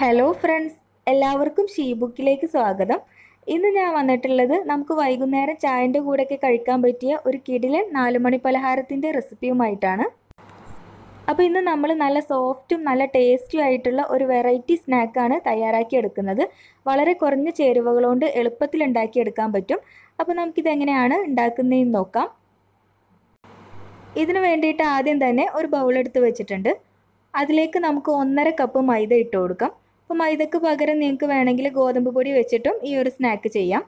Hello friends എല്ലാവർക്കും she ബുക്കിലേക്ക് സ്വാഗതം. ഇന്ന് ഞാൻ വന്നിട്ടുള്ളത് നമുക്ക് വൈകുന്നേരം ചായന്റെ കൂടെയൊക്കെ കഴിക്കാൻ പറ്റിയ ഒരു കിടിലൻ നാലുമണി പലഹാരത്തിന്റെ റെസിപ്പിയുമായിട്ടാണ്. അപ്പോൾ ഇന്ന് നമ്മൾ നല്ല സോഫ്റ്റും നല്ല ടേസ്റ്റും ആയിട്ടുള്ള ഒരു വെറൈറ്റി സ്നാക്കാണ് തയ്യാറാക്കിയെടുക്കുന്നത് വളരെ കുറഞ്ഞ ചേരുവകളോണ്ട് കൊണ്ട് എളുപ്പത്തിൽ ഉണ്ടാക്കിയെടുക്കാൻ പറ്റും. അപ്പോൾ നമുക്കിതെങ്ങനെയാണ് ഉണ്ടാക്കുന്നതെന്ന് നോക്കാം. ഇതിനു വേണ്ടിയിട്ട് ആദ്യം തന്നെ ഒരു ബൗൾ എടുത്ത് വെച്ചിട്ടുണ്ട്. അതിലേക്ക് നമുക്ക് ഒന്നര കപ്പ് മൈദ ഇട്ട് കൊടുക്കാം. അപ്പോൾ മൈദക്ക് പകരം നിങ്ങൾക്ക് വേണമെങ്കിൽ ഗോതമ്പ് പൊടി വെച്ചിട്ടും ഈ ഒരു സ്നാക്ക് ചെയ്യാം.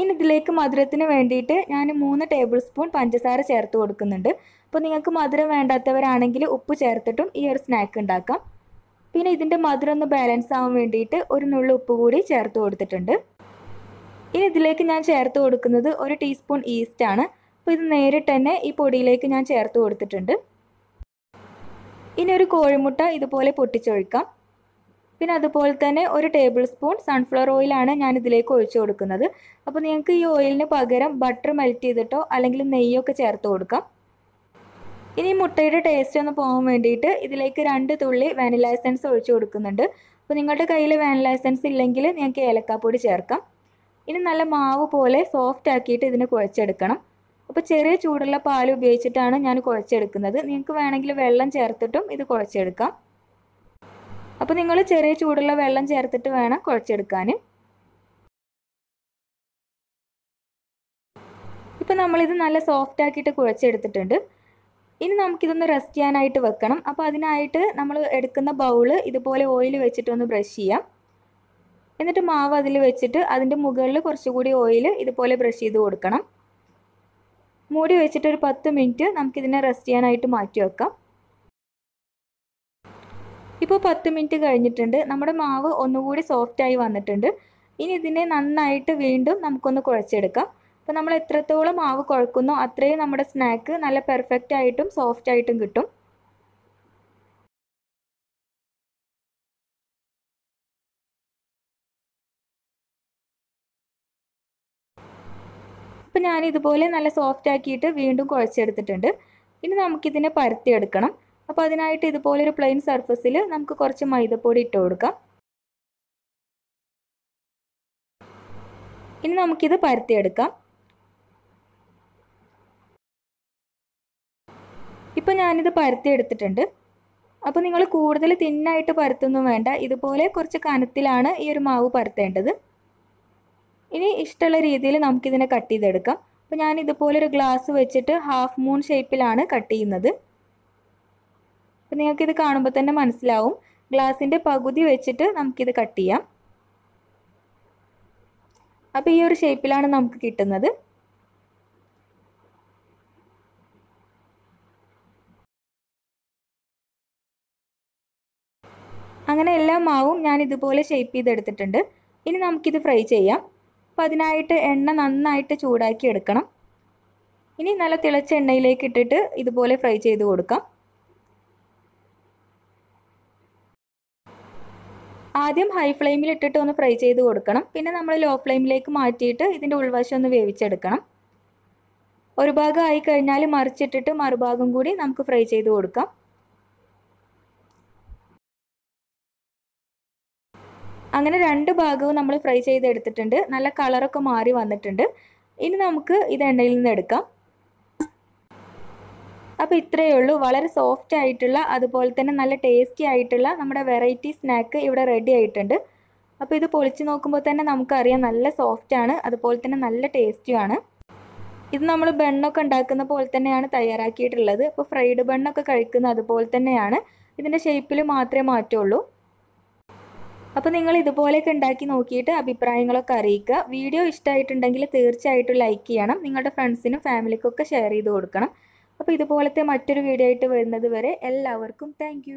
ഇനി ഇതിലേക്ക് മധുരത്തിന് വേണ്ടിയിട്ട് ഞാൻ മൂന്ന് ടേബിൾ സ്പൂൺ പഞ്ചസാര ചേർത്ത് കൊടുക്കുന്നുണ്ട്. അപ്പോൾ നിങ്ങൾക്ക് മധുരം വേണ്ടാത്തവരാണെങ്കിൽ ഉപ്പ് ചേർത്തിട്ടും ഈ ഒരു സ്നാക്ക് ഉണ്ടാക്കാം. പിന്നെ ഇതിന്റെ മധുരം ഒന്ന് ബാലൻസ് ആവാൻ വേണ്ടിയിട്ട് ഒരു നുള്ളു ഉപ്പ് കൂടി ചേർത്ത് കൊടുത്തിട്ടുണ്ട്. ഇനി ഇതിലേക്ക് ഞാൻ ചേർത്ത് കൊടുക്കുന്നത് ഒരു ടീസ്പൂൺ ഈസ്റ്റ് ആണ്. അപ്പോൾ ഇത് നേരിട്ട് തന്നെ ഈ പൊടിയിലേക്ക് ഞാൻ ചേർത്ത് കൊടുത്തിട്ടുണ്ട്. ഇനി ഒരു കോഴിമുട്ട ഇതുപോലെ പൊട്ടിച്ചൊഴിക്കാം. പിന്നെ അതുപോലെ തന്നെ ഒരു ടേബിൾ സ്പൂൺ സൺഫ്ലവർ ഓയിലാണ് ഞാൻ ഇതിലേക്ക് ഒഴിച്ചു കൊടുക്കുന്നത്. അപ്പോൾ നിങ്ങൾക്ക് ഈ ഓയിലിന് പകരം ബട്ടർ മെൽറ്റ് ചെയ്തിട്ടോ അല്ലെങ്കിൽ നെയ്യൊക്കെ ചേർത്ത് കൊടുക്കാം. ഇനി മുട്ടയുടെ ടേസ്റ്റ് ഒന്ന് പോകാൻ വേണ്ടിയിട്ട് ഇതിലേക്ക് രണ്ട് തുള്ളി വാനില എസൻസ് ഒഴിച്ചു കൊടുക്കുന്നുണ്ട്. അപ്പോൾ നിങ്ങളുടെ കയ്യിൽ വാനില എസൻസ് ഇല്ലെങ്കിൽ നിങ്ങൾക്ക് ഏലക്കാപ്പൊടി ചേർക്കാം. ഇനി നല്ല മാവ് പോലെ സോഫ്റ്റ് ആക്കിയിട്ട് ഇതിന് കുഴച്ചെടുക്കണം. അപ്പോൾ ചെറിയ ചൂടുള്ള പാൽ ഉപയോഗിച്ചിട്ടാണ് ഞാൻ കുഴച്ചെടുക്കുന്നത്. നിങ്ങൾക്ക് വേണമെങ്കിൽ വെള്ളം ചേർത്തിട്ടും ഇത് കുഴച്ചെടുക്കാം. അപ്പോൾ നിങ്ങൾ ചെറിയ ചൂടുള്ള വെള്ളം ചേർത്തിട്ട് വേണം കുഴച്ചെടുക്കാൻ ഇപ്പോൾ നമ്മളിത് നല്ല സോഫ്റ്റ് ആക്കിയിട്ട് കുഴച്ചെടുത്തിട്ടുണ്ട്. ഇനി നമുക്കിതൊന്ന് റെസ്റ്റ് ചെയ്യാനായിട്ട് വെക്കണം. അപ്പോൾ അതിനായിട്ട് നമ്മൾ എടുക്കുന്ന ബൗൾ ഇതുപോലെ ഓയിൽ വെച്ചിട്ടൊന്ന് ബ്രഷ് ചെയ്യാം. എന്നിട്ട് മാവ് അതിൽ വെച്ചിട്ട് അതിന്റെ മുകളിൽ കുറച്ചുകൂടി ഓയിൽ ഇതുപോലെ ബ്രഷ് ചെയ്ത് കൊടുക്കണം. മൂടി വെച്ചിട്ട് ഒരു പത്ത് മിനിറ്റ് നമുക്കിതിനെ റെസ്റ്റ് ചെയ്യാനായിട്ട് മാറ്റി വെക്കാം. ഇപ്പോൾ പത്ത് മിനിറ്റ് കഴിഞ്ഞിട്ടുണ്ട്. നമ്മുടെ മാവ് ഒന്നുകൂടി സോഫ്റ്റായി വന്നിട്ടുണ്ട്. ഇനി ഇതിനെ നന്നായിട്ട് വീണ്ടും നമുക്കൊന്ന് കുഴച്ചെടുക്കാം. അപ്പോൾ നമ്മൾ എത്രത്തോളം മാവ് കുഴക്കുന്നോ അത്രയും നമ്മുടെ സ്നാക്ക് നല്ല പെർഫെക്റ്റ് ആയിട്ടും സോഫ്റ്റ് ആയിട്ടും കിട്ടും. അപ്പോൾ ഞാൻ ഇതുപോലെ നല്ല സോഫ്റ്റ് ആക്കിയിട്ട് വീണ്ടും കുഴച്ചെടുത്തിട്ടുണ്ട്. ഇനി നമുക്കിതിനെ പരത്തിയെടുക്കണം. അപ്പോൾ അതിനായിട്ട് ഇതുപോലെ ഒരു പ്ലെയിൻ സർഫസിൽ നമുക്ക് കുറച്ച് മൈദപ്പൊടി ഇട്ട് കൊടുക്കാം. ഇനി നമുക്കിത് പരത്തിയെടുക്കാം. ഇപ്പോൾ ഞാനിത് പരത്തിയെടുത്തിട്ടുണ്ട്. അപ്പോൾ നിങ്ങൾ കൂടുതൽ തിന്നായിട്ട് പരത്തൊന്നും വേണ്ട. ഇതുപോലെ കുറച്ച് കനത്തിലാണ് ഈ ഒരു മാവ് പരത്തേണ്ടത്. ഇനി ഇഷ്ടമുള്ള രീതിയിൽ നമുക്കിതിനെ കട്ട് ചെയ്തെടുക്കാം. അപ്പോൾ ഞാൻ ഇതുപോലെ ഒരു ഗ്ലാസ് വെച്ചിട്ട് ഹാഫ് മൂൺ ഷേപ്പിലാണ് കട്ട് ചെയ്യുന്നത്. അപ്പോൾ നിങ്ങൾക്കിത് കാണുമ്പോൾ തന്നെ മനസ്സിലാവും. ഗ്ലാസിന്റെ പകുതി വെച്ചിട്ട് നമുക്കിത് കട്ട് ചെയ്യാം. അപ്പോൾ ഈ ഒരു ഷേപ്പിലാണ് നമുക്ക് കിട്ടുന്നത്. അങ്ങനെ എല്ലാ മാവും ഞാൻ ഇതുപോലെ ഷേപ്പ് ചെയ്തെടുത്തിട്ടുണ്ട്. ഇനി നമുക്കിത് ഫ്രൈ ചെയ്യാം. അപ്പോൾ അതിനായിട്ട് എണ്ണ നന്നായിട്ട് ചൂടാക്കി എടുക്കണം. ഇനി നല്ല തിളച്ച എണ്ണയിലേക്ക് ഇട്ടിട്ട് ഇതുപോലെ ഫ്രൈ ചെയ്ത് കൊടുക്കാം. ആദ്യം ഹൈ ഫ്ലെയിമിൽ ഇട്ടിട്ട് ഒന്ന് ഫ്രൈ ചെയ്ത് കൊടുക്കണം. പിന്നെ നമ്മൾ ലോ ഫ്ലെയിമിലേക്ക് മാറ്റിയിട്ട് ഇതിന്റെ ഉൾവശം ഒന്ന് വേവിച്ചെടുക്കണം. ഒരു ഭാഗം ആയി കഴിഞ്ഞാൽ മറിച്ചിട്ടിട്ട് മറുഭാഗം കൂടി നമുക്ക് ഫ്രൈ ചെയ്ത് കൊടുക്കാം. അങ്ങനെ രണ്ട് ഭാഗവും നമ്മൾ ഫ്രൈ ചെയ്തെടുത്തിട്ടുണ്ട്. നല്ല കളറൊക്കെ മാറി വന്നിട്ടുണ്ട്. ഇനി നമുക്ക് ഇത് എണ്ണയിൽ നിന്ന് എടുക്കാം. അപ്പോൾ ഇത്രയേ ഉള്ളൂ. വളരെ സോഫ്റ്റ് ആയിട്ടുള്ള അതുപോലെ തന്നെ നല്ല ടേസ്റ്റി ആയിട്ടുള്ള നമ്മുടെ വെറൈറ്റി സ്നാക്ക് ഇവിടെ റെഡി ആയിട്ടുണ്ട്. അപ്പോൾ ഇത് പൊളിച്ച് നോക്കുമ്പോൾ തന്നെ നമുക്കറിയാം നല്ല സോഫ്റ്റ് ആണ് അതുപോലെ തന്നെ നല്ല ടേസ്റ്റിയുമാണ് ഇത് നമ്മൾ ബണ്ണൊക്കെ ഉണ്ടാക്കുന്ന പോലെ തന്നെയാണ് തയ്യാറാക്കിയിട്ടുള്ളത്. അപ്പോൾ ഫ്രൈഡ് ബണ്ണൊക്കെ കഴിക്കുന്ന അതുപോലെ തന്നെയാണ്. ഇതിന്റെ ഷേപ്പിൽ മാത്രമേ മാറ്റുള്ളൂ. അപ്പോൾ നിങ്ങൾ ഇതുപോലെയൊക്കെ ഉണ്ടാക്കി നോക്കിയിട്ട് അഭിപ്രായങ്ങളൊക്കെ അറിയിക്കുക. വീഡിയോ ഇഷ്ടമായിട്ടുണ്ടെങ്കിൽ തീർച്ചയായിട്ടും ലൈക്ക് ചെയ്യണം. നിങ്ങളുടെ ഫ്രണ്ട്സിനും ഫാമിലിക്കൊക്കെ ഷെയർ ചെയ്ത് കൊടുക്കണം. അപ്പോൾ ഇതുപോലത്തെ മറ്റൊരു വീഡിയോ ആയിട്ട് വരുന്നത് വരെ എല്ലാവർക്കും താങ്ക്